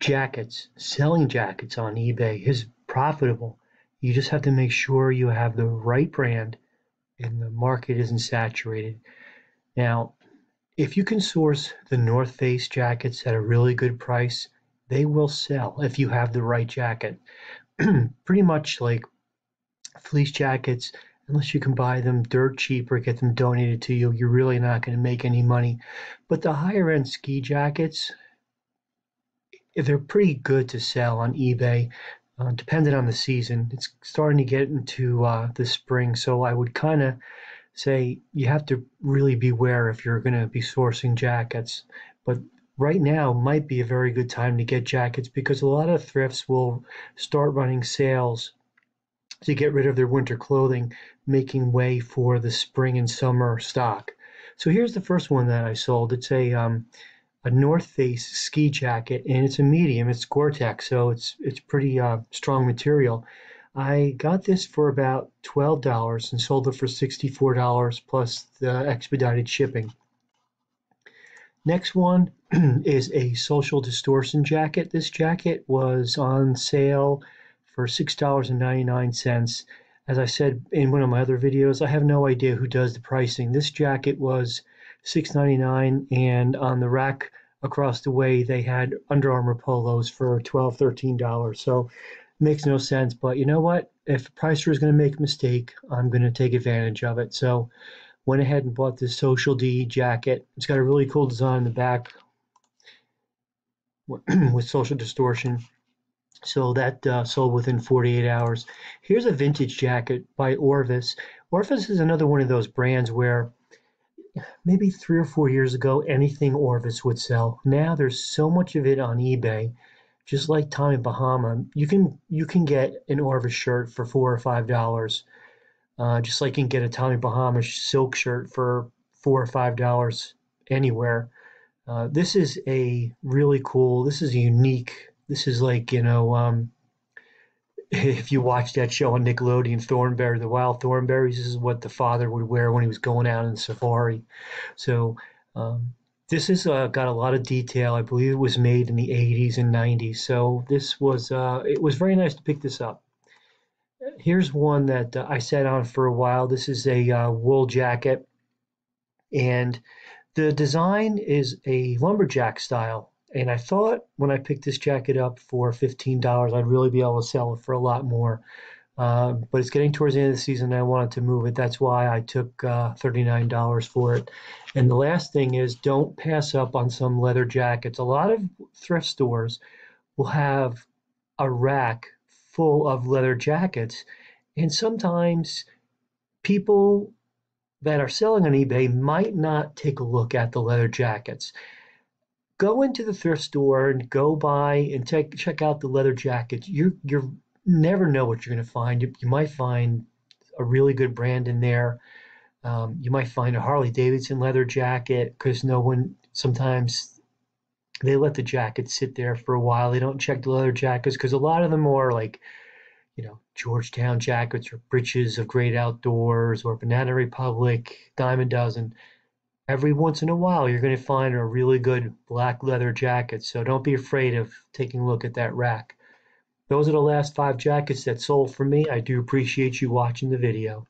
jackets, selling jackets on eBay is profitable. You just have to make sure you have the right brand and the market isn't saturated. Now, if you can source the North Face jackets at a really good price, they will sell if you have the right jacket. Pretty much like fleece jackets, unless you can buy them dirt cheap or get them donated to you, you're really not going to make any money. But the higher end ski jackets, they're pretty good to sell on eBay, uh, depending on the season. It's starting to get into uh, the spring, so I would kind of say you have to really beware if you're going to be sourcing jackets. But right now might be a very good time to get jackets because a lot of thrifts will start running sales to get rid of their winter clothing, making way for the spring and summer stock. So here's the first one that I sold. It's a um, a North Face ski jacket, and it's a medium. It's Gore-Tex, so it's it's pretty uh, strong material. I got this for about twelve dollars and sold it for sixty-four dollars plus the expedited shipping. Next one is a social distortion jacket. This jacket was on sale for $6.99. As I said in one of my other videos, I have no idea who does the pricing. This jacket was $6.99 and on the rack across the way they had Under Armour polos for $12, $13. So makes no sense. But you know what? If pricer is going to make a mistake, I'm going to take advantage of it. So went ahead and bought this Social D jacket. It's got a really cool design in the back with social distortion. So that uh, sold within 48 hours. Here's a vintage jacket by Orvis. Orvis is another one of those brands where maybe three or four years ago, anything Orvis would sell. Now there's so much of it on eBay, just like Tommy Bahama. You can you can get an Orvis shirt for four or five dollars, uh, just like you can get a Tommy Bahama silk shirt for four or five dollars anywhere. Uh, this is a really cool. This is unique this is like, you know, um, if you watch that show on Nickelodeon, Thornberry, the Wild Thornberrys, this is what the father would wear when he was going out in safari. So um, this has uh, got a lot of detail. I believe it was made in the 80s and 90s. So this was uh, it was very nice to pick this up. Here's one that uh, I sat on for a while. This is a uh, wool jacket, and the design is a lumberjack style and I thought when I picked this jacket up for $15, I'd really be able to sell it for a lot more. Uh, but it's getting towards the end of the season, and I wanted to move it. That's why I took uh, $39 for it. And the last thing is don't pass up on some leather jackets. A lot of thrift stores will have a rack full of leather jackets, and sometimes people that are selling on eBay might not take a look at the leather jackets go into the thrift store and go buy and take check out the leather jackets. You you never know what you're going to find. You, you, might find a really good brand in there. Um, you might find a Harley Davidson leather jacket because no one sometimes they let the jacket sit there for a while. They don't check the leather jackets because a lot of them are like, you know, Georgetown jackets or breeches of Great Outdoors or Banana Republic, Diamond Dozen every once in a while you're going to find a really good black leather jacket. So don't be afraid of taking a look at that rack. Those are the last five jackets that sold for me. I do appreciate you watching the video.